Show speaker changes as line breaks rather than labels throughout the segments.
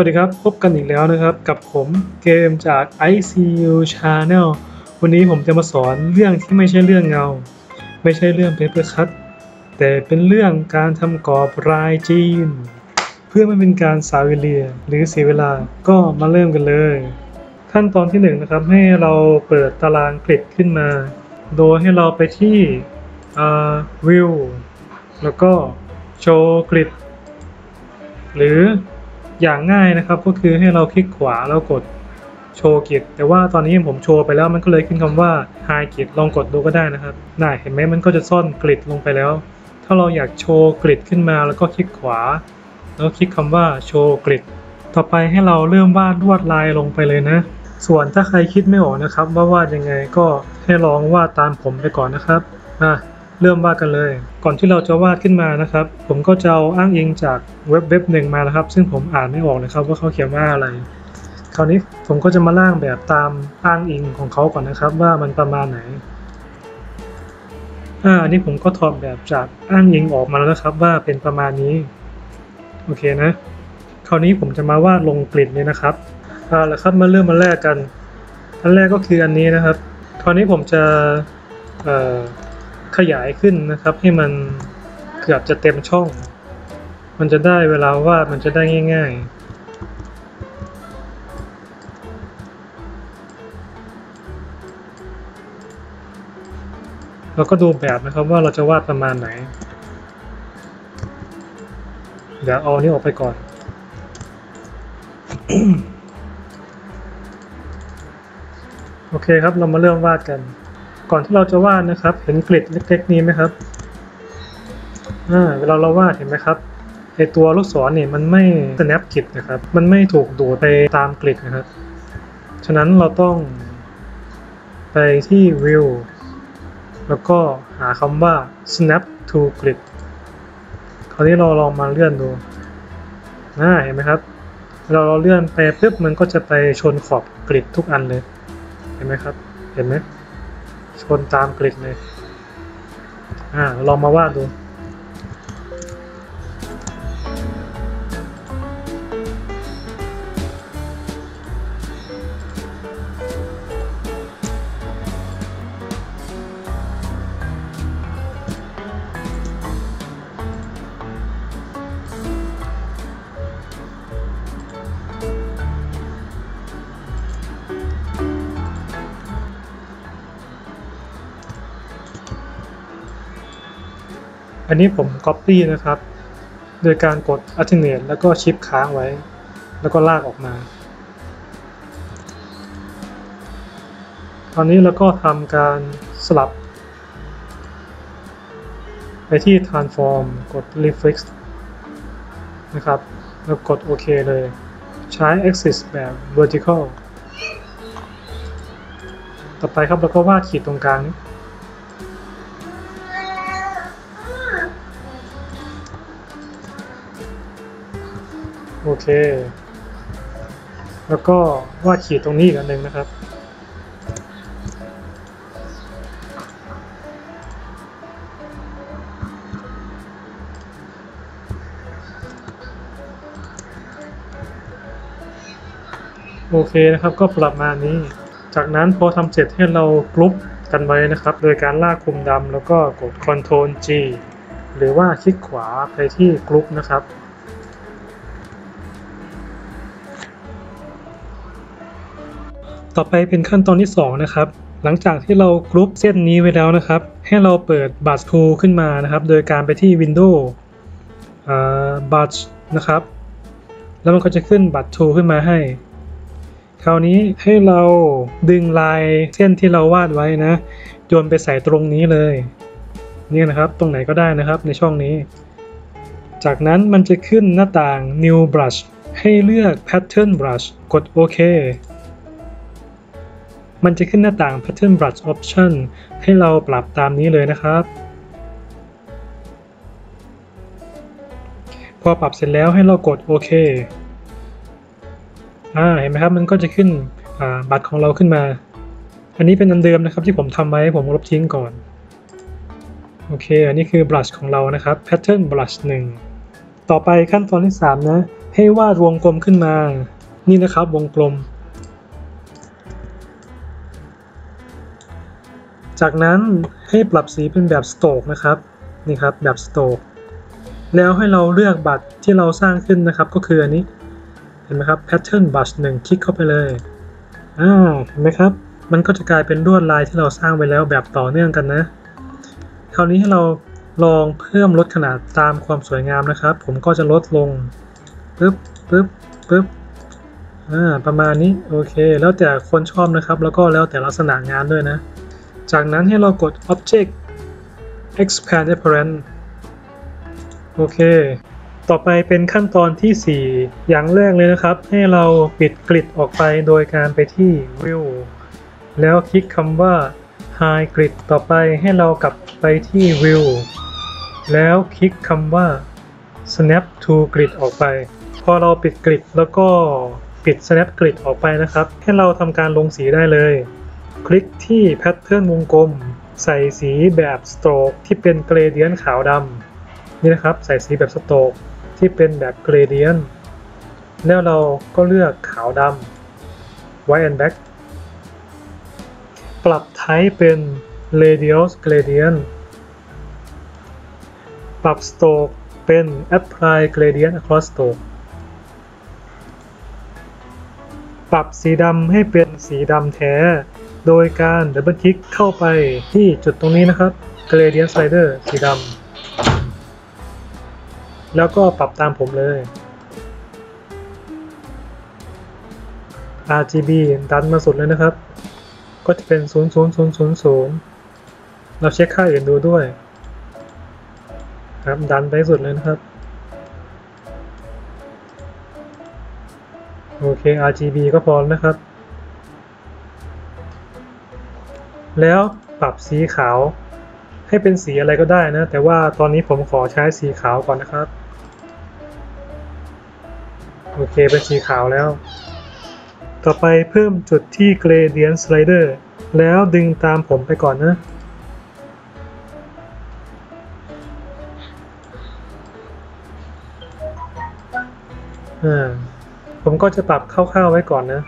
สวัสดีครับ พบกันอีกแล้วนะครับ กับผมเกมจาก ICU Channel วันนี้ผมจะมาสอนเรื่องที่ไม่ใช่เรื่องเงา ไม่ใช่เรื่อง Paper Cut แต่เป็นเรื่องการทำกรอบรายจีน เพื่อไม่เป็นการสาวิเลียหรือเสียเวลาก็มาเริ่มกันเลย ขั้นตอนที่หนึ่งนะครับให้เราเปิดตารางกริดขึ้นมา โดยให้เราไปที่วิวแล้วก็โชว์กริดหรือ อย่างง่ายนะครับ ก็คือให้เราคลิกขวาแล้วกดโชว์กริดแต่ว่าตอนนี้ผมโชว์ไปแล้วมันก็เลยขึ้นคำว่า high กริดลองกดดูก็ได้นะครับน่าเห็นไหมมันก็จะซ่อนกริดลงไปแล้ว ถ้าเราอยากโชว์กริดขึ้นมาแล้วก็คลิกขวา แล้วคลิกคำว่าโชว์กริดต่อไปให้เราเริ่มวาดลวดลายลงไปเลยนะ ส่วนถ้าใครคิดไม่ออกนะครับว่าวาดยังไงก็ให้ลองวาดตามผมไปก่อนนะครับอะ เริ่มวาดกันเลย ก่อนที่เราจะวาดขึ้นมานะครับ ผมก็จะเอาอ้างอิงจากเว็บเว็บหนึ่งมานะครับ ซึ่งผมอ่านไม่ออกนะครับว่าเขาเขียนว่าอะไร คราวนี้ผมก็จะมาร่างแบบตามอ้างอิงของเขาก่อนนะครับ ว่ามันประมาณไหนอ่าอันนี้ผมก็ถอดแบบจากอ้างอิงออกมาแล้วนะครับ ว่าเป็นประมาณนี้ โอเคนะ คราวนี้ผมจะมาวาดลงกลิ่นนี้นะครับเอาและครับมาเริ่มมาแรกกัน อันแรกก็คืออันนี้นะครับ คราวนี้ผมจะเอ่อ ขยายขึ้นนะครับ ให้มันเกือบจะเต็มช่อง มันจะได้เวลาวาดมันจะได้ง่ายๆเราก็ดูแบบนะครับว่าเราจะวาดประมาณไหน เดี๋ยวเอานนี้ออกไปก่อน โอเคครับเรามาเริ่มวาดกัน ก่อนที่เราจะวาดนะครับ เห็นกริดเล็กๆนี้ไหมครับเวลาเราวาดเห็นไหมครับไอตัวลูกศรเนี่ยมันไม่ snap กริดนะครับ มันไม่ถูกดูดไปตามกริดนะครับ ฉะนั้นเราต้องไปที่ view แล้วก็หาคำว่า snap to grid คราวนี้เราลองมาเลื่อนดูอ่าเห็นไหมครับเราเราเลื่อนไปปุ๊บมันก็จะไปชนขอบกริดทุกอันเลย เห็นไหมครับ เห็นไหม ชนตามกริดเลย อ่า ลองมาวาดดู อันนี้ผม Copy นะครับ โดยการกด Alternate แล้วก็ชิปค้างไว้ แล้วก็ลากออกมาตอนนี้เราก็ทำการสลับ ไปที่ Transform กด Reflex นะครับ แล้วกดโอเคเลย ใช้ Axis แบบ Vertical ต่อไปครับเราก็วาดขีดตรงกลางนี้ โอเค แล้วก็วาดขีดตรงนี้อีกอันหนึ่งนะครับ โอเคนะครับก็ประมาณนี้ จากนั้นพอทำเสร็จให้เรากรุ๊ปกันไว้นะครับ โดยการลากคุมดำแล้วก็กด Ctrl G หรือว่าคลิกขวาไปที่กรุ๊ปนะครับ ต่อไปเป็นขั้นตอนที่ 2 นะครับ หลังจากที่เรากรุ๊ปเส้นนี้ไว้แล้วนะครับ ให้เราเปิดบัตร Tool ขึ้นมานะครับ โดยการไปที่ Windows บัตรนะครับ แล้วมันก็จะขึ้นบัตร Tool ขึ้นมาให้ คราวนี้ให้เราดึงลายเส้นที่เราวาดไว้นะ โยนไปใส่ตรงนี้เลย นี่นะครับ ตรงไหนก็ได้นะครับในช่องนี้ จากนั้นมันจะขึ้นหน้าต่าง New Brush ให้เลือก Pattern Brush กดโอเค มันจะขึ้นหน้าต่าง Pattern Brush Option ให้เราปรับตามนี้เลยนะครับ พอปรับเสร็จแล้วให้เรากดโอเคอ่าเห็นไหมครับมันก็จะขึ้นบัตรของเราขึ้นมา อันนี้เป็นอันเดิมนะครับที่ผมทำไว้ผมลบทิ้งก่อน โอเค อันนี้คือบลัชของเรานะครับ Pattern Brush 1 ต่อไปขั้นตอนที่ 3 นะ ให้วาดวงกลมขึ้นมา นี่นะครับวงกลม จากนั้นให้ปรับสีเป็นแบบสโตกนะครับนี่ครับแบบสโตกแล้วให้เราเลือกบัตรที่เราสร้างขึ้นนะครับ ก็คืออันนี้เห็นไหมครับ pattern brush หนึ่งคลิกเข้าไปเลยอ่าเห็นไหมครับ มันก็จะกลายเป็นลวดลายที่เราสร้างไว้แล้วแบบต่อเนื่องกันนะ คราวนี้ให้เราลองเพิ่มลดขนาดตามความสวยงามนะครับ ผมก็จะลดลงปึ๊บปึ๊บปึ๊บอ่าประมาณนี้โอเค แล้วแต่คนชอบนะครับ แล้วก็แล้วแต่ลักษณะงานด้วยนะ จากนั้นให้เรากด Object Expand Apparent โอเค ต่อไปเป็นขั้นตอนที่ 4 อย่างแรกเลยนะครับ ให้เราปิดกริดออกไปโดยการไปที่ View แล้วคลิกคำว่า High Grid ต่อไปให้เรากลับไปที่ View แล้วคลิกคำว่า Snap to Grid ออกไป พอเราปิดกริดแล้วก็ปิด Snap Grid ออกไปนะครับ ให้เราทำการลงสีได้เลย คลิกที่แพทเทิร์นวงกลม ใส่สีแบบสโตรกที่เป็นเกรเดียนขาวดำนี่นะครับ ใส่สีแบบสโตรกที่เป็นแบบเกรเดียนแล้วเราก็เลือกขาวดำ white and black ปรับไทป์เป็น radius gradient ปรับ stroke เป็น apply gradient across stroke ปรับสีดำให้เป็นสีดำแท้ โดยการดับเบิลคลิกเข้าไปที่จุดตรงนี้นะครับ gradient slider สีดำแล้วก็ปรับตามผมเลย RGB ดันมาสุดเลยนะครับ ก็จะเป็น 00000 เราเช็คค่าอื่นดูด้วย ครับดันไปสุดเลยนะครับ โอเค RGB ก็พอแล้วนะครับ แล้วปรับสีขาวให้เป็นสีอะไรก็ได้นะ แต่ว่าตอนนี้ผมขอใช้สีขาวก่อนนะครับ โอเคเป็นสีขาวแล้ว ต่อไปเพิ่มจุดที่ gradient slider แล้วดึงตามผมไปก่อนนะผมก็จะปรับคร่าวๆไว้ก่อนนะ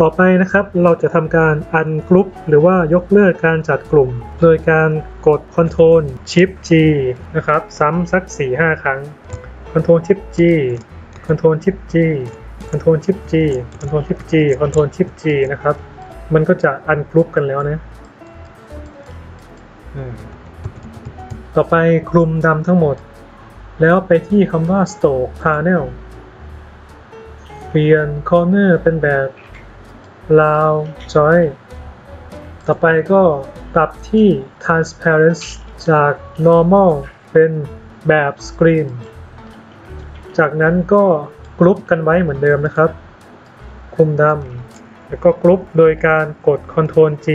ต่อไปนะครับเราจะทำการอันกรุ๊ปหรือว่ายกเลิกการจัดกลุ่ม โดยการกด Ctrl Shift G นะครับ ซ้ำสัก 4-5 ครั้ง Ctrl Shift G Ctrl Shift G Ctrl Shift G Ctrl Shift G Ctrl Shift G นะครับ มันก็จะอันกรุ๊ปกันแล้วนะต่อไปคลุมดำทั้งหมด แล้วไปที่คำว่า Stroke Panel เปลี่ยน Corner เป็นแบบ Round Joint ต่อไปก็ปรับที่ Transparency จาก Normal เป็นแบบ Screen จากนั้นก็กรุ๊ปกันไว้เหมือนเดิมนะครับ คุมดำแล้วก็กรุ๊ปโดยการกด Ctrl G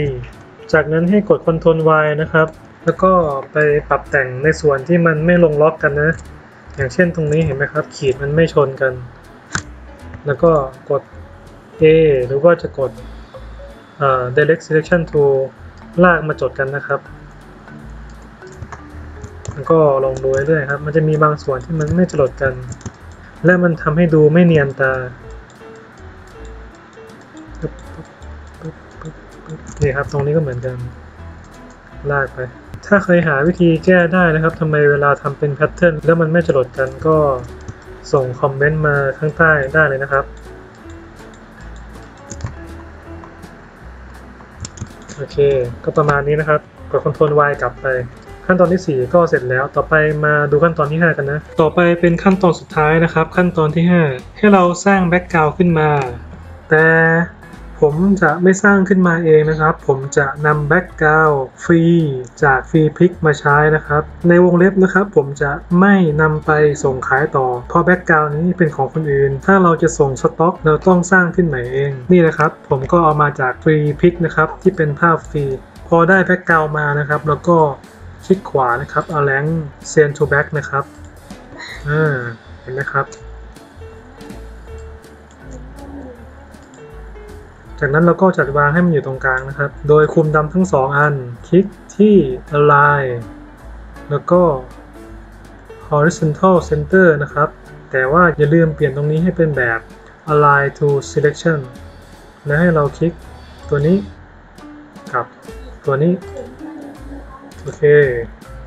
จากนั้นให้กด Ctrl Y นะครับ แล้วก็ไปปรับแต่งในส่วนที่มันไม่ลงล็อกกันนะ อย่างเช่นตรงนี้เห็นไหมครับ ขีดมันไม่ชนกัน แล้วก็กด A หรือว่าจะกด direct selection tool ลากมาจดกันนะครับแล้วก็ลองดูเรื่อยๆครับ มันจะมีบางส่วนที่มันไม่จดกัน และมันทำให้ดูไม่เนียนตานี่ครับ ตรงนี้ก็เหมือนกัน ลากไป ถ้าเคยหาวิธีแก้ได้นะครับทำไมเวลาทำเป็น pattern แล้วมันไม่จรดกันก็ส่ง comment มาข้างใต้ได้เลยนะครับ โอเค ก็ประมาณนี้นะครับกดคอนโทรล Y กลับไป ขั้นตอนที่ 4 ก็เสร็จแล้ว ต่อไปมาดูขั้นตอนที่ 5 กันนะ ต่อไปเป็นขั้นตอนสุดท้ายนะครับ ขั้นตอนที่ 5 ให้เราสร้าง background ขึ้นมา แต่ ผมจะไม่สร้างขึ้นมาเองนะครับ ผมจะนำ background ฟรีจาก Freepik มาใช้นะครับ ในวงเล็บนะครับ ผมจะไม่นำไปส่งขายต่อ เพราะ background นี้เป็นของคนอื่น ถ้าเราจะส่งสต็อก เราต้องสร้างขึ้นใหม่เอง นี่นะครับ ผมก็เอามาจาก Freepik นะครับ ที่เป็นภาพฟรี พอได้ background มานะครับ แล้วก็คลิกขวานะครับ Arrange Send to Back นะครับอ่าเห็นไหมครับ จากนั้นเราก็จัดวางให้มันอยู่ตรงกลางนะครับ โดยคุมดำทั้งสองอัน คลิกที่ Align แล้วก็ Horizontal Center นะครับ แต่ว่าอย่าลืมเปลี่ยนตรงนี้ให้เป็นแบบ align to selection และให้เราคลิกตัวนี้กับตัวนี้ โอเค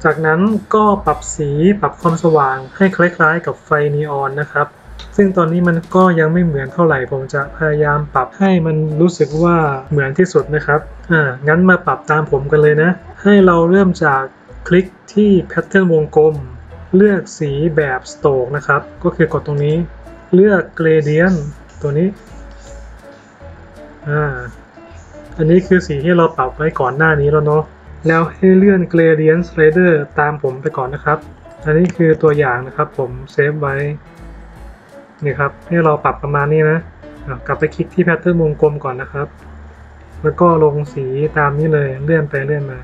จากนั้นก็ปรับสีปรับความสว่างให้คล้ายๆ กับไฟนีออนนะครับ ซึ่งตอนนี้มันก็ยังไม่เหมือนเท่าไหร่ ผมจะพยายามปรับให้มันรู้สึกว่าเหมือนที่สุดนะครับ อ่า งั้นมาปรับตามผมกันเลยนะ ให้เราเริ่มจากคลิกที่แพทเทิร์นวงกลม เลือกสีแบบสโตกนะครับ ก็คือกดตรงนี้ เลือกเกรเดียนตัวนี้ อ่า อันนี้คือสีที่เราปรับไว้ก่อนหน้านี้แล้วเนาะ แล้วให้เลื่อน Gradient Slider ตามผมไปก่อนนะครับ อันนี้คือตัวอย่างนะครับผมเซฟไว้ นี่ครับให้เราปรับประมาณนี้นะกลับไปคลิกที่แพทเทิร์นวงกลมก่อนนะครับ แล้วก็ลงสีตามนี้เลยเลื่อนไปเลื่อนมา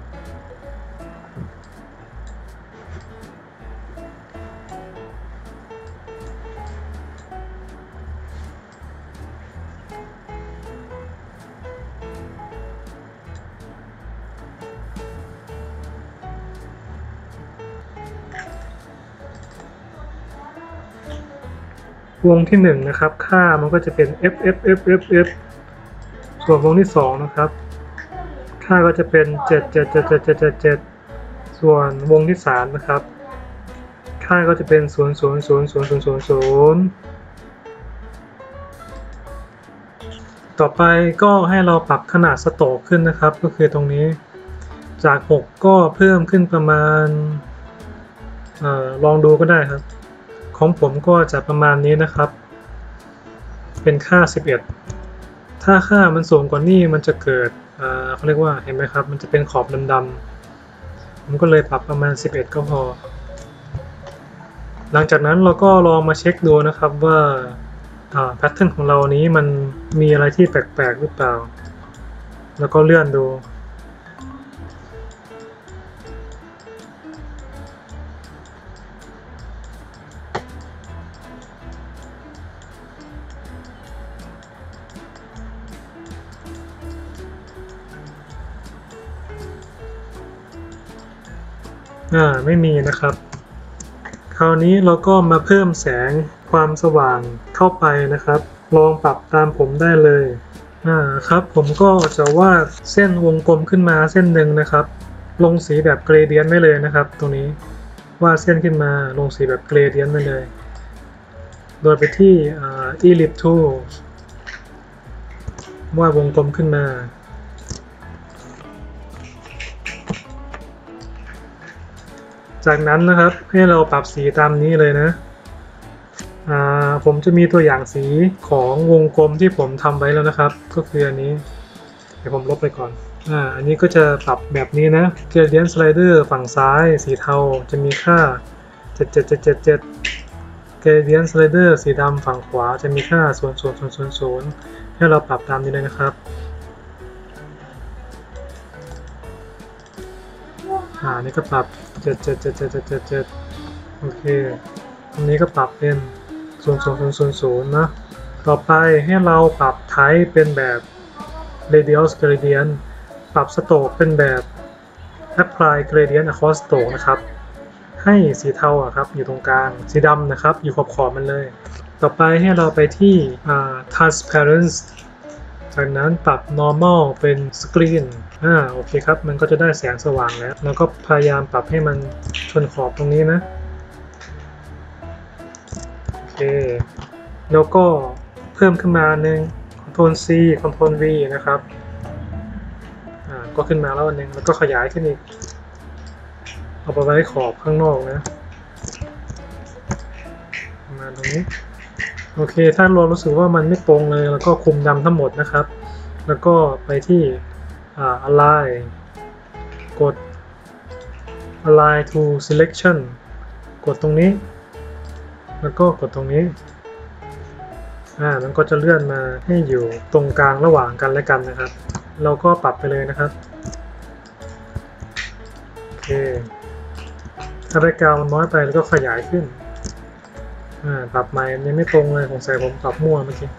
วงที่หนึ่งนะครับ ค่ามันก็จะเป็น f f f f f ส่วนวงที่สองนะครับ ค่าก็จะเป็น 7 7 7 7 7 7 ส่วนวงที่สามนะครับ ค่าก็จะเป็น 0 0 0 0 0 0 0 ต่อไปก็ให้เราปรับขนาดสโตกขึ้นนะครับ ก็คือตรงนี้จาก 6 ก็เพิ่มขึ้นประมาณออลองดูก็ได้ครับ ของผมก็จะประมาณนี้นะครับ เป็นค่า 11 ถ้าค่ามันสูงกว่านี้มันจะเกิดเขาเรียกว่าเห็นไหมครับ มันจะเป็นขอบดำๆผมก็เลยปรับประมาณ 11 ก็พอ หลังจากนั้นเราก็ลองมาเช็คดูนะครับว่าแพทเทิร์นของเรานี้มันมีอะไรที่แปลกๆหรือเปล่า แล้วก็เลื่อนดู อ่าไม่มีนะครับ คราวนี้เราก็มาเพิ่มแสงความสว่างเข้าไปนะครับ ลองปรับตามผมได้เลยอ่าครับผมก็จะวาดเส้นวงกลมขึ้นมาเส้นหนึ่งนะครับ ลงสีแบบเกรเดียนไว้เลยนะครับ ตรงนี้วาดเส้นขึ้นมาลงสีแบบเกรเดียนไว้เลย โดยไปที่อ่า ellipse tool วาดวงกลมขึ้นมา จากนั้นนะครับให้เราปรับสีตามนี้เลยนะอ่าผมจะมีตัวอย่างสีของวงกลมที่ผมทำไว้แล้วนะครับ ก็คืออันนี้ เดี๋ยวผมลบไปก่อนอ่าอันนี้ก็จะปรับแบบนี้นะ gradient slider ฝั่งซ้ายสีเทาจะมีค่า 77777 gradient slider สีดำฝั่งขวาจะมีค่า 00000 ให้เราปรับตามนี้เลยนะครับอ่านี่ก็ปรับ เจ็ดเจ็ดเจ็ดเจ็ดเจ็ดเจ็ดเจ็ดโอเคตรงนี้ก็ปรับเป็นศูนย์ศูนย์ศูนย์ศูนย์ศูนย์นะ ต่อไปให้เราปรับไทป์เป็นแบบ radius gradient ปรับ stroke เป็นแบบ apply gradient across stroke นะครับ ให้สีเทาครับอยู่ตรงกลาง สีดำนะครับ อยู่ขอบขอบๆมันเลย ต่อไปให้เราไปที่ transparent จากนั้นปรับ normal เป็น screen อ่าโอเคครับ มันก็จะได้แสงสว่างแล้ว แล้วก็พยายามปรับให้มันชนขอบตรงนี้นะโอเค แล้วก็เพิ่มขึ้นมาหนึ่ง Ctrl C Ctrl V นะครับอ่าก็ขึ้นมาแล้วอันหนึ่งแล้วก็ขยายขึ้นอีก เอาไปไว้ขอบข้างนอกนะมาตรงนี้โอเค ถ้าเรารู้สึกว่ามันไม่ตรงเลย แล้วก็คุมดำทั้งหมดนะครับ แล้วก็ไปที่ อ่า align กด align to selection กดตรงนี้ แล้วก็กดตรงนี้อ่ามันก็จะเลื่อนมาให้อยู่ตรงกลางระหว่างกันและกันนะครับ เราก็ปรับไปเลยนะครับโอเคถ้าแบ็กกราวมันน้อยไปแล้วก็ขยายขึ้นอ่าปรับใหม่ยังไม่ตรงเลยผมใส่ผมปรับมั่วเมื่อกี้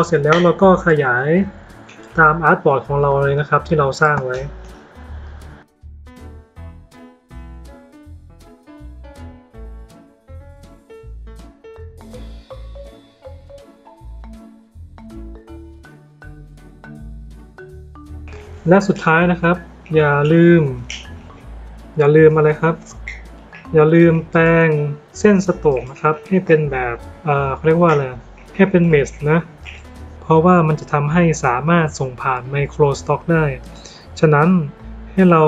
อเสร็จแล้วเราก็ขยายตามอาร์ตบอร์ดของเราเลยนะครับที่เราสร้างไว้และสุดท้ายนะครับ อย่าลืม อย่าลืมอะไรครับ อย่าลืมแปลงเส้น stroke นะครับ ให้เป็นแบบเอ่อเขาเรียกว่าอะไรให้เป็น mesh นะ เพราะว่ามันจะทำให้สามารถส่งผ่าน microstock ได้ ฉะนั้นให้เรา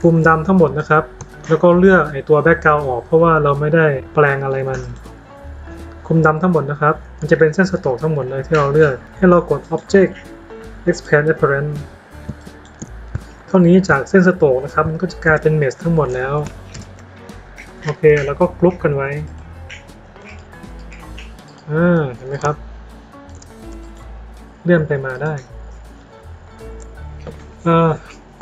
คลุมดำทั้งหมดนะครับ แล้วก็เลือกไอตัว background ออก เพราะว่าเราไม่ได้แปลงอะไรมันคลุมดำทั้งหมดนะครับ มันจะเป็นเส้น stroke ทั้งหมดเลยที่เราเลือก ให้เรากด Object Expand Appearance เท่านี้จากเส้น stroke นะครับ มันก็จะกลายเป็น mesh ทั้งหมดแล้ว โอเค แล้วก็กรุ๊ปกันไว้ อ่า เห็นไหมครับ เลื่อนไปมาได้อ่า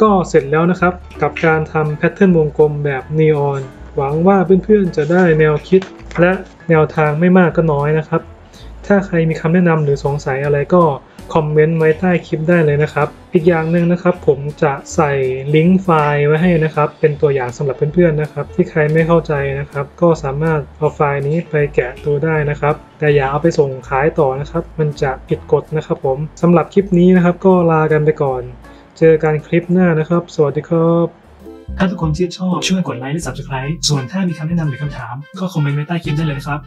ก็เสร็จแล้วนะครับกับการทำแพทเทิร์นวงกลมแบบนีออนหวังว่าเพื่อนๆจะได้แนวคิดและแนวทางไม่มากก็น้อยนะครับ ถ้าใครมีคำแนะนำหรือสงสัยอะไรก็ คอมเมนต์ไว้ใต้คลิปได้เลยนะครับ อีกอย่างหนึ่งนะครับ ผมจะใส่ลิงก์ไฟล์ไว้ให้นะครับ เป็นตัวอย่างสำหรับเพื่อนๆนะครับ ที่ใครไม่เข้าใจนะครับ ก็สามารถเอาไฟล์นี้ไปแกะตัวได้นะครับแต่อย่าเอาไปส่งขายต่อนะครับ มันจะผิดกฎนะครับ ผมสำหรับคลิปนี้นะครับ ก็ลากันไปก่อน เจอกันคลิปหน้านะครับ สวัสดีครับถ้าทุกคนที่ชอบช่วยกดไลค์และ subscribe ส่วนถ้ามีคำแนะนำหรือคำถาม ก็คอมเมนต์ไว้ใต้คลิปได้เลยครับ